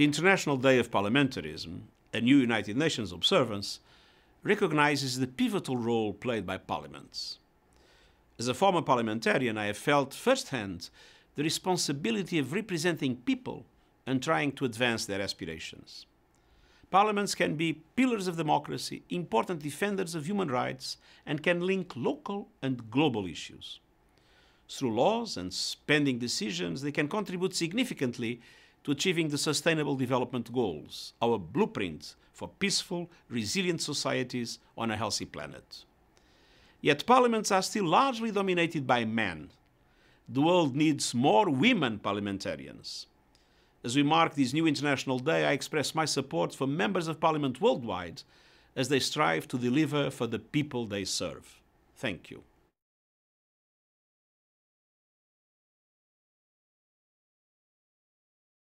The International Day of Parliamentarism, a new United Nations observance, recognizes the pivotal role played by parliaments. As a former parliamentarian, I have felt firsthand the responsibility of representing people and trying to advance their aspirations. Parliaments can be pillars of democracy, important defenders of human rights, and can link local and global issues. Through laws and spending decisions, they can contribute significantly to achieving the Sustainable Development Goals, our blueprint for peaceful, resilient societies on a healthy planet. Yet parliaments are still largely dominated by men. The world needs more women parliamentarians. As we mark this new International Day, I express my support for members of parliament worldwide as they strive to deliver for the people they serve. Thank you.